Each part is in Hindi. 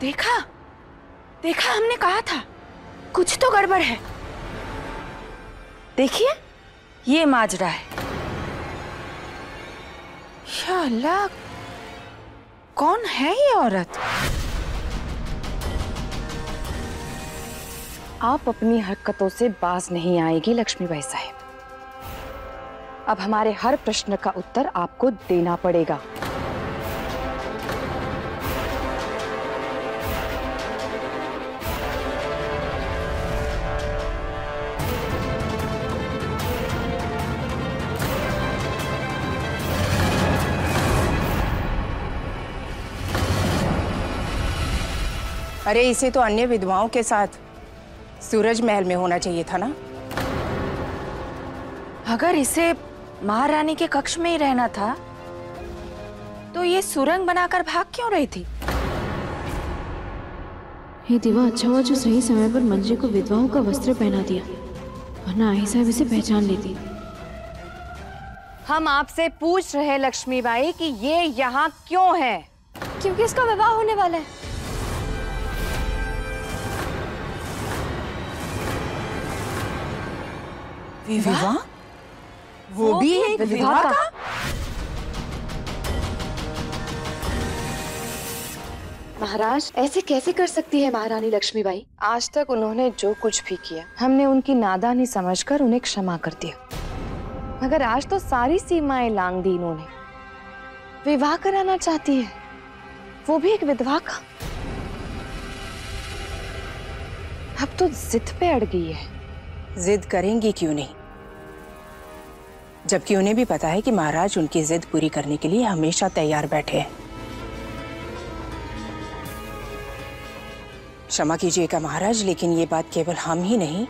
देखा? देखा हमने कहा था। कुछ तो गड़बड़ है। देखिए, ये माजरा है। अल्लाह कौन है ये औरत? आप अपनी हरकतों से बाज नहीं आएगी, लक्ष्मीबाई साहेब। अब हमारे हर प्रश्न का उत्तर आपको देना पड़ेगा। अरे इसे तो अन्य विधवाओं के साथ सूरज महल में होना चाहिए था ना? अगर इसे महारानी के कक्ष में ही रहना था। तो ये सुरंग बनाकर भाग क्यों रही थी? ये दिवा अच्छा हुआ जो सही समय पर मंजे को विधवाओं का वस्त्र पहना दिया वरना आई साहब इसे पहचान लेती। हम आपसे पूछ रहे लक्ष्मीबाई कि ये यहाँ क्यों है? क्योंकि इसका विवाह होने वाला है। विवाह? वो भी एक विवाह का? महाराज ऐसे कैसे कर सकती है महारानी लक्ष्मीबाई? आज तक उन्होंने जो कुछ भी किया हमने उनकी नादानी समझकर उन्हें क्षमा कर दिया मगर आज तो सारी सीमाएँ लांग दी इन्होंने। विवाह कराना चाहती है? वो भी एक विधवा का? अब तो जिद पे अड़ गई है। जिद करेंगी क्यों नहीं? जबकि उन्हें भी पता है कि महाराज उनकी जिद पूरी करने के लिए हमेशा तैयार बैठे हैं। क्षमा कीजिएगा महाराज, लेकिन ये बात केवल हम ही नहीं,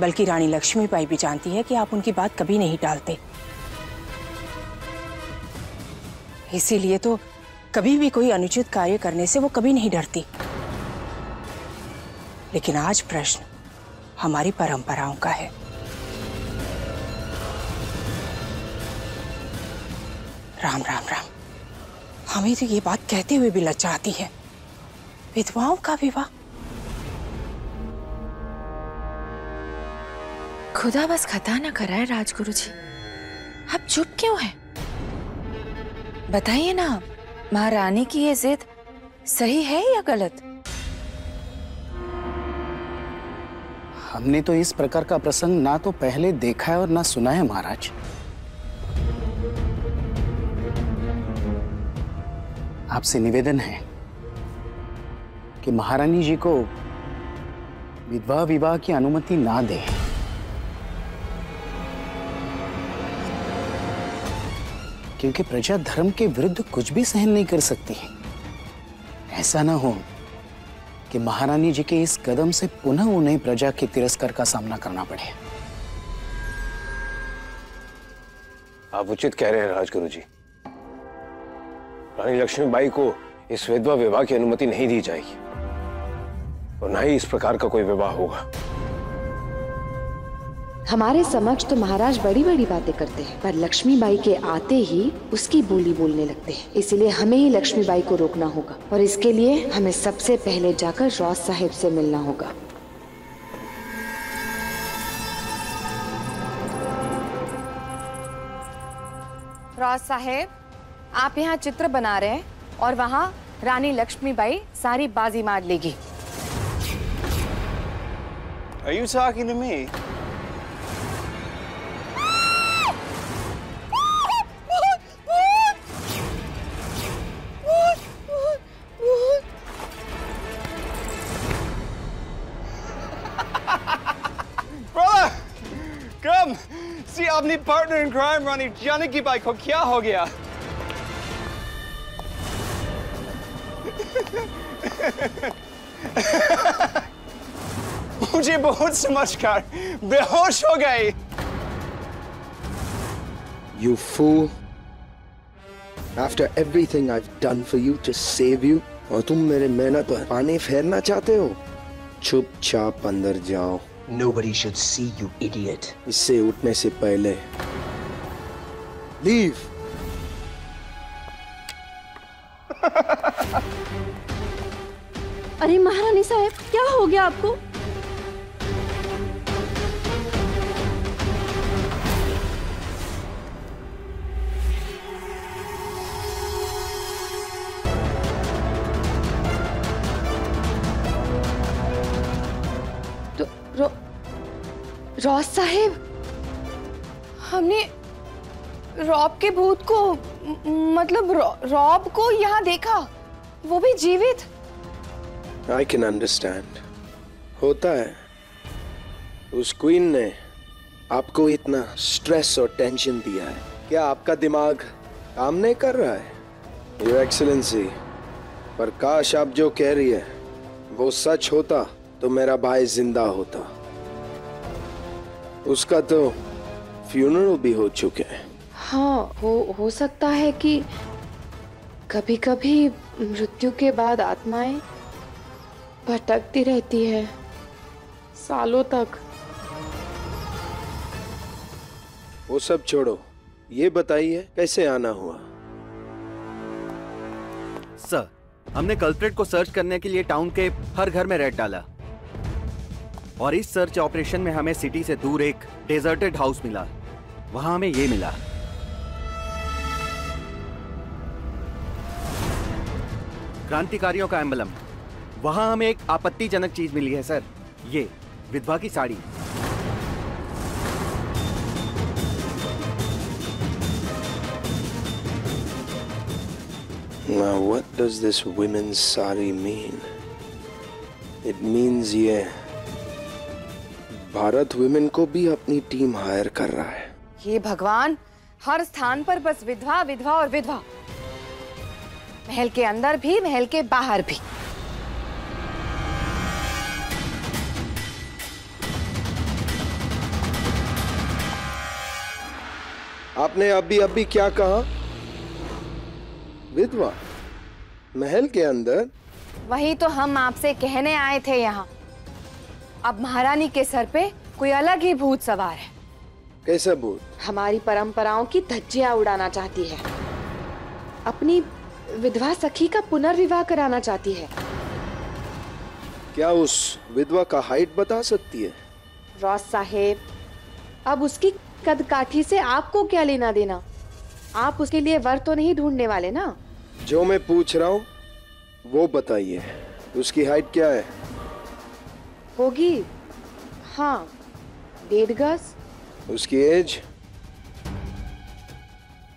बल्कि रानी लक्ष्मीबाई भी जानती है कि आप उनकी बात कभी नहीं टालते। इसीलिए तो कभी भी कोई अनुचित कार्य करने से वो कभी नहीं डरती। लेकिन आज प्रश्न हमारी परंपराओं का है। राम राम राम। हमें तो ये बात कहते हुए भी लज्जा आती है। विधवाओं का विवाह। खुदा बस खता न कराए राजगुरु जी। आप चुप क्यों हैं? बताइए ना महारानी की ये जिद सही है या गलत? हमने तो इस प्रकार का प्रसंग ना तो पहले देखा है और ना सुना है महाराज। आपसे निवेदन है कि महारानी जी को विधवा विवाह की अनुमति ना दे। क्योंकि प्रजा धर्म के विरुद्ध कुछ भी सहन नहीं कर सकती। ऐसा ना हो कि महारानी जी के इस कदम से पुनः उन्हें प्रजा के तिरस्कार का सामना करना पड़े। आप उचित कह रहे हैं राजगुरु जी रानी लक्ष्मीबाई को इस विधवा विवाह की अनुमति नहीं दी जाएगी। और न ही इस प्रकार का कोई विवाह होगा। हमारे समक्ष तो महाराज बड़ी बड़ी बातें करते हैं पर लक्ष्मीबाई के आते ही उसकी बोली बोलने लगते हैं। इसलिए हमें ही लक्ष्मीबाई को रोकना होगा और इसके लिए हमें सबसे पहले जाकर रॉस साहेब से मिलना होगा। रॉस साहेब? आप यहाँ चित्र बना रहे हैं और वहाँ रानी लक्ष्मीबाई सारी बाजी मार लेगी। Are you talking to me? अपनी partner in crime, Rani Janki Bai को क्या हो गया? बहुत समझकर बेहोश हो गई You fool. After everything I've done for you to save you, और तुम मेरे मेहनत पर पानी फेरना चाहते हो चुपचाप अंदर जाओ। Nobody should see you, idiot. इससे उठने से पहले। लीव अरे महारानी साहब क्या हो गया आपको? रॉस साहेब? हमने रॉब के भूत को मतलब रॉब को यहाँ देखा। वो भी जीवित? आई कैन अंडरस्टैंड होता है। उस क्वीन ने आपको इतना स्ट्रेस और टेंशन दिया है। क्या आपका दिमाग काम नहीं कर रहा है? योर एक्सीलेंसी पर काश आप जो कह रही है वो सच होता तो मेरा भाई ज़िंदा होता। उसका तो फ्यूनरल भी हो चुके हैं। हाँ हो हो सकता है कि कभी कभी मृत्यु के बाद आत्माएँ भटकती रहती है सालों तक। वो सब छोड़ो। ये बताइए कैसे आना हुआ? सर हमने कल्प्रेट को सर्च करने के लिए टाउन के हर घर में रेड डाला। और इस सर्च ऑपरेशन में हमें सिटी से दूर एक डेजर्टेड हाउस मिला। वहाँ हमें ये मिला। क्रांतिकारियों का एम्बलम। वहाँ हमें एक आपत्तिजनक चीज़ मिली है सर। ये विधवा की sari. Now, what does this women's sari mean? It means ये भारत वुमेन को भी अपनी टीम हायर कर रहा है। ये भगवान हर स्थान पर बस विधवा विधवा और विधवा। महल के अंदर भी महल के बाहर भी। आपने अभी अभी क्या कहा? विधवा महल के अंदर? वही तो हम आपसे कहने आए थे यहाँ। अब महारानी के सर पे कोई अलग ही भूत सवार है। कैसा भूत? हमारी परंपराओं की धज्जियाँ उड़ाना चाहती है। अपनी विधवा सखी का पुनर्विवाह कराना चाहती है। क्या उस विधवा का हाइट बता सकती है? रॉस साहेब अब उसकी कद काठी से आपको क्या लेना देना? आप उसके लिए वर तो नहीं ढूँढने वाले ना? जो मैं पूछ रहा हूँ वो बताइए। उसकी हाइट क्या है? होगी? हाँ। डेढ़ गज? उसकी एज?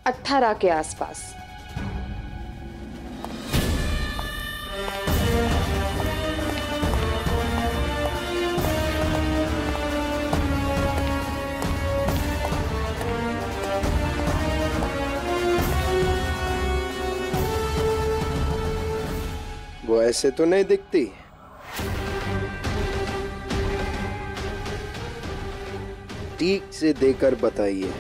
अट्ठारह के आसपास। वो ऐसे तो नहीं दिखती। ठीक से देकर बताइए।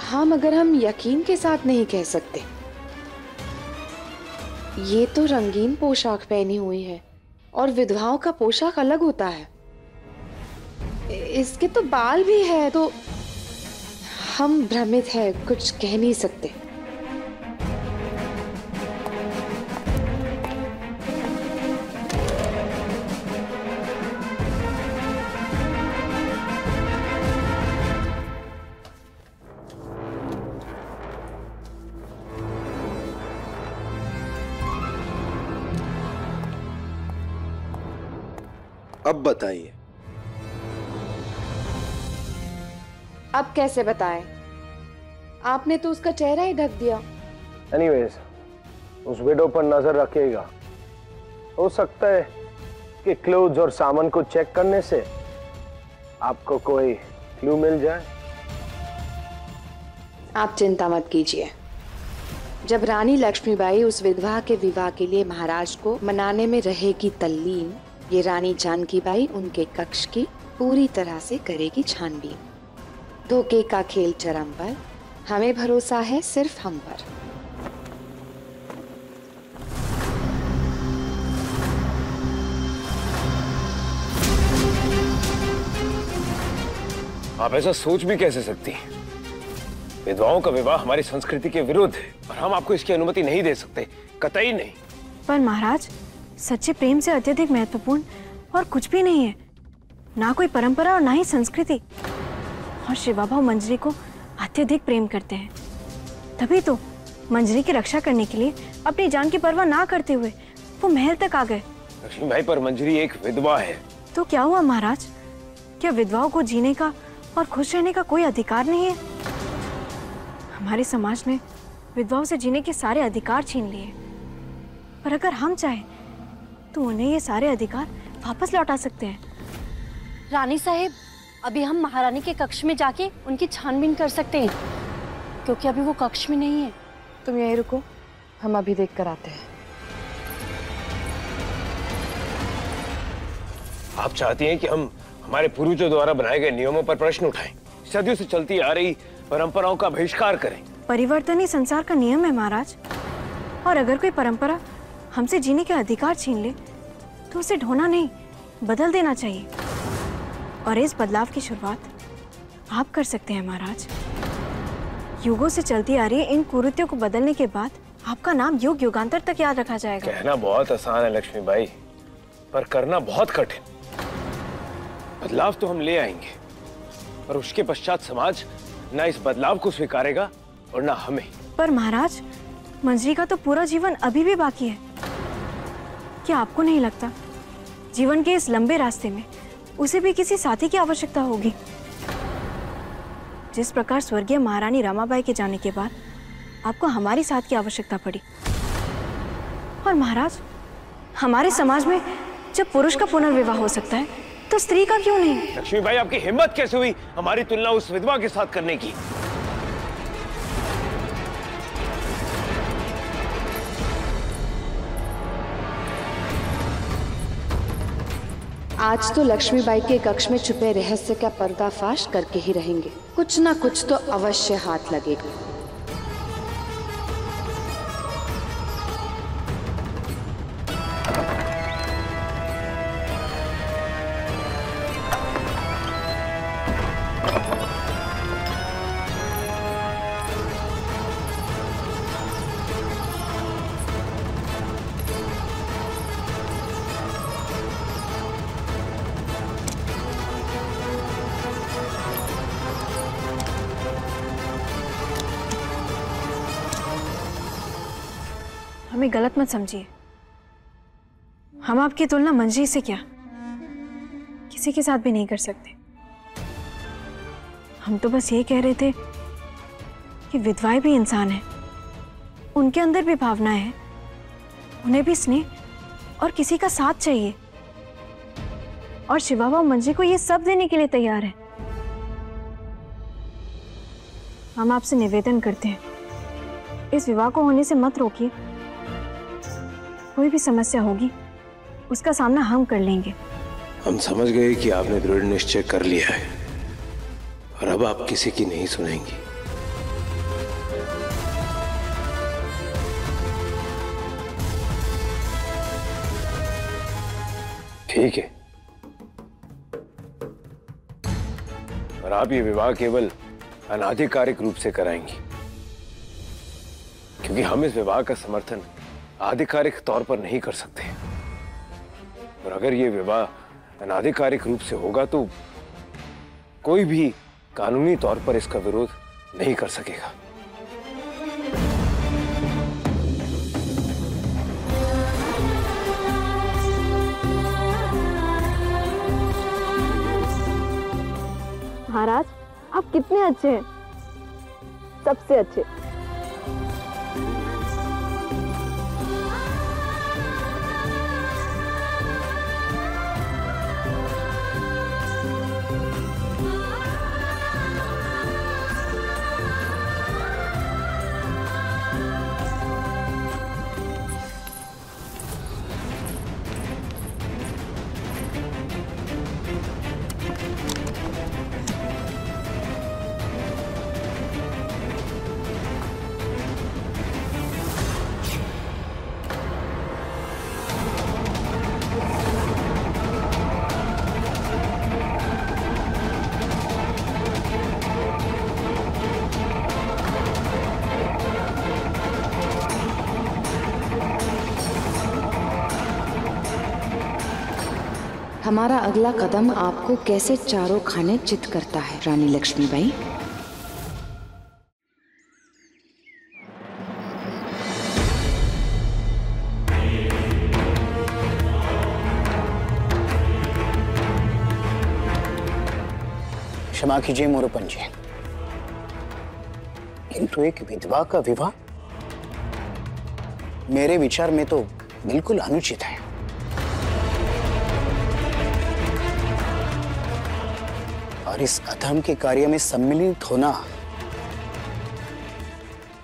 हाँ मगर हम यकीन के साथ नहीं कह सकते। ये तो रंगीन पोशाक पहनी हुई है और विधवाओं का पोशाक अलग होता है। इसके तो बाल भी है तो हम भ्रमित है, कुछ कह नहीं सकते। अब बताइए। अब कैसे बताएँ? आपने तो उसका चेहरा ही ढक दिया। एनीवेज उस विडो पर नज़र रखिएगा। हो सकता है कि क्लोज और सामान को चेक करने से आपको कोई क्लू मिल जाए। आप चिंता मत कीजिए। जब रानी लक्ष्मीबाई उस विधवा के विवाह के लिए महाराज को मनाने में रहेगी तल्लीन ये रानी जानकी बाई उनके कक्ष की पूरी तरह से करेगी छानबीन। धोखे का खेल चरम पर हमें भरोसा है सिर्फ़ हम पर। आप ऐसा सोच भी कैसे सकती हैं? विधवाओं का विवाह हमारी संस्कृति के विरुद्ध है और हम आपको इसकी अनुमति नहीं दे सकते कतई नहीं। पर महाराज सच्चे प्रेम से अत्यधिक महत्वपूर्ण और कुछ भी नहीं है। ना कोई परंपरा और ना ही संस्कृति। और शिवाभाव मंजरी को अत्यधिक प्रेम करते हैं। तभी तो मंजरी की रक्षा करने के लिए अपनी जान की परवाह ना करते हुए वो महल तक आ गए। लक्ष्मी भाई पर मंजरी एक विधवा है। तो क्या हुआ महाराज? क्या विधवाओं को जीने का और खुश रहने का कोई अधिकार नहीं है? हमारे समाज ने विधवाओं से जीने के सारे अधिकार छीन लिए पर अगर हम चाहें तो उन्हें ये सारे अधिकार वापस लौटा सकते हैं। रानी साहेब अभी हम महारानी के कक्ष में जाके उनकी छानबीन कर सकते हैं क्योंकि अभी वो कक्ष में नहीं है। तुम यहीं रुको हम अभी देख कर आते हैं। आप चाहती हैं कि हम हमारे पूर्वजों द्वारा बनाए गए नियमों पर प्रश्न उठाएँ सदियों से चलती आ रही परंपराओं का बहिष्कार करें। परिवर्तन ही संसार का नियम है महाराज और अगर कोई परंपरा हमसे जीने का अधिकार छीन ले तो उसे ढोना नहीं बदल देना चाहिए। और इस बदलाव की शुरुआत आप कर सकते हैं महाराज। युगों से चलती आ रही इन कुरीतियों को बदलने के बाद आपका नाम युग युगांतर तक याद रखा जाएगा। कहना बहुत आसान है लक्ष्मी बाई पर करना बहुत कठिन। बदलाव तो हम ले आएँगे पर उसके पश्चात समाज ना इस बदलाव को स्वीकारेगा और ना हमें। पर महाराज मंजरी का तो पूरा जीवन अभी भी बाकी है। क्या आपको नहीं लगता? जीवन के इस लंबे रास्ते में उसे भी किसी साथी की आवश्यकता होगी। जिस प्रकार स्वर्गीय महारानी रामाबाई के जाने के बाद आपको हमारी साथ की आवश्यकता पड़ी। और महाराज, हमारे समाज में जब पुरुष का पुनर्विवाह हो सकता है तो स्त्री का क्यों नहीं? लक्ष्मी भाई आपकी हिम्मत कैसे हुई हमारी तुलना उस विधवा के साथ करने की? आज तो लक्ष्मी बाई के कक्ष में छुपे रहस्य का पर्दाफाश करके ही रहेंगे। कुछ ना कुछ तो अवश्य हाथ लगेगा। हमें गलत मत समझिए। हम आपकी तुलना मंजरी से क्या? किसी के साथ भी नहीं कर सकते। हम तो बस ये कह रहे थे कि विधवाएँ भी इंसान हैं। उनके अंदर भी भावनाएँ हैं। उन्हें भी स्नेह और किसी का साथ चाहिए। और शिवाबा मंजरी को ये सब देने के लिए तैयार है। हम आपसे निवेदन करते हैं। इस विवाह को होने से मत रोकिए। कोई भी समस्या होगी, उसका सामना हम कर लेंगे। हम समझ गए कि आपने दृढ़ निश्चय कर लिया है, और अब आप किसी की नहीं सुनेंगी। ठीक है। और आप ये विवाह केवल अनाधिकारिक रूप से कराएँगी, क्योंकि हम इस विवाह का समर्थन आधिकारिक तौर पर नहीं कर सकते। और अगर ये विवाह अनाधिकारिक रूप से होगा तो कोई भी कानूनी तौर पर इसका विरोध नहीं कर सकेगा। महाराज, आप कितने अच्छे हैं? सबसे अच्छे। हमारा अगला कदम आपको कैसे चारों खाने चित करता है? रानी लक्ष्मीबाई क्षमा कीजिए मोरपन जी। किंतु एक विधवा का विवाह? मेरे विचार में तो बिल्कुल अनुचित है। और इस अधम के कार्य में सम्मिलित होना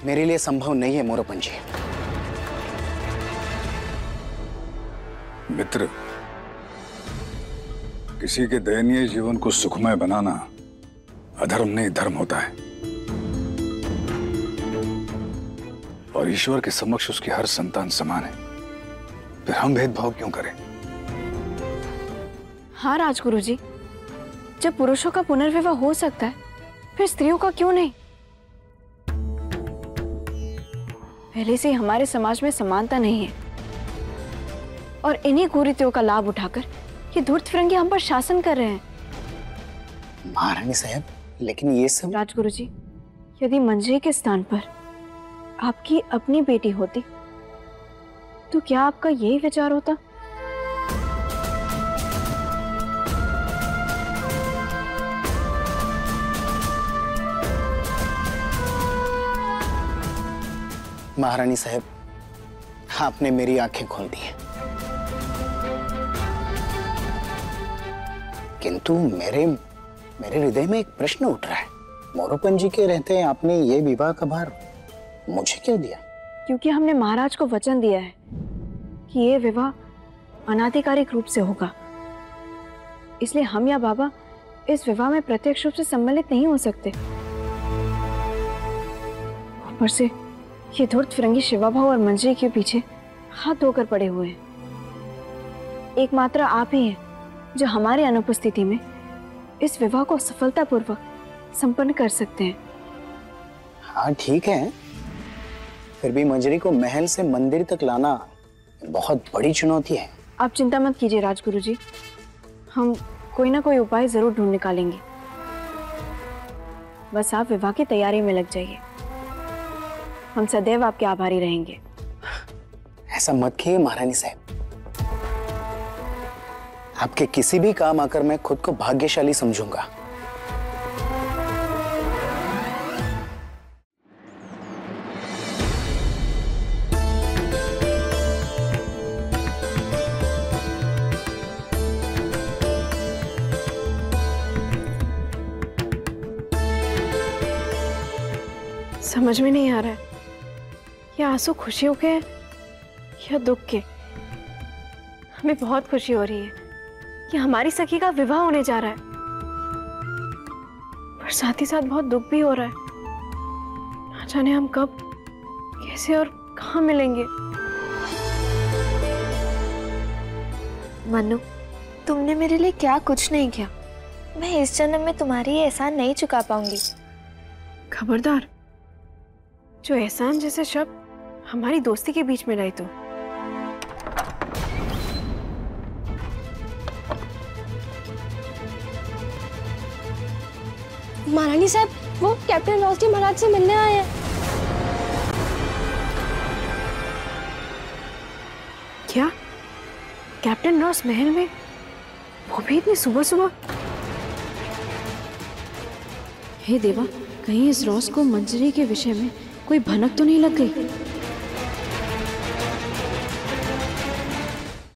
मेरे लिए संभव नहीं है मोरपन जी मित्र किसी के दयनीय जीवन को सुखमय बनाना अधर्म नहीं धर्म होता है। और ईश्वर के समक्ष उसकी हर संतान समान है। फिर हम भेदभाव क्यों करें? हाँ राजगुरु जी जब पुरुषों का पुनर्विवाह हो सकता है फिर स्त्रियों का क्यों नहीं? पहले से हमारे समाज में समानता नहीं है। और इन्हीं कुरीतियों का लाभ उठाकर ये धूर्त फिरंगी हम पर शासन कर रहे हैं। महारानी साहब लेकिन ये सब राजगुरु जी यदि मंजरी के स्थान पर आपकी अपनी बेटी होती तो क्या आपका यही विचार होता? महारानी साहब, आपने मेरी आँखें खोल दी हैं। किंतु मेरे मेरे हृदय में एक प्रश्न उठ रहा है। मोरोपन जी के रहते आपने ये विवाह का भार मुझे क्यों दिया? क्योंकि हमने महाराज को वचन दिया है कि ये विवाह अनाधिकारिक रूप से होगा। इसलिए हम या बाबा इस विवाह में प्रत्यक्ष रूप से सम्मिलित नहीं हो सकते। ऊपर से ये धूर्त फिरंगी शिवाभाव और मंजरी के पीछे हाथ धोकर पड़े हुए हैं। एकमात्र आप ही हैं जो हमारे अनुपस्थिति में इस विवाह को सफलतापूर्वक संपन्न कर सकते हैं। हाँ ठीक है। फिर भी मंजरी को महल से मंदिर तक लाना बहुत बड़ी चुनौती है। आप चिंता मत कीजिए राजगुरु जी। हम कोई ना कोई उपाय ज़रूर ढूंढ निकालेंगे। बस आप विवाह की तैयारी में लग जाइए। हम सदैव आपके आभारी रहेंगे। ऐसा मत किए महारानी साहब। आपके किसी भी काम आकर मैं खुद को भाग्यशाली समझूँगा। समझ में नहीं आ रहा है। ये आँसू खुशियों के या दुख के? हमें बहुत खुशी हो रही है। कि हमारी सखी का विवाह होने जा रहा है। पर साथ ही साथ बहुत दुख भी हो रहा है। ना जाने हम कब कैसे और कहाँ मिलेंगे? मनु तुमने मेरे लिए क्या कुछ नहीं किया? मैं इस जन्म में तुम्हारी एहसान नहीं चुका पाऊँगी। खबरदार। जो एहसान जैसे शब्द हमारी दोस्ती के बीच में लाए तो। महारानी साहब वो कैप्टन रोस्टी महाराज से मिलने आए हैं। क्या? कैप्टन रॉस महल में? वो भी इतनी सुबह सुबह हे देवा कहीं इस रॉस को मंजरी के विषय में कोई भनक तो नहीं लग गई?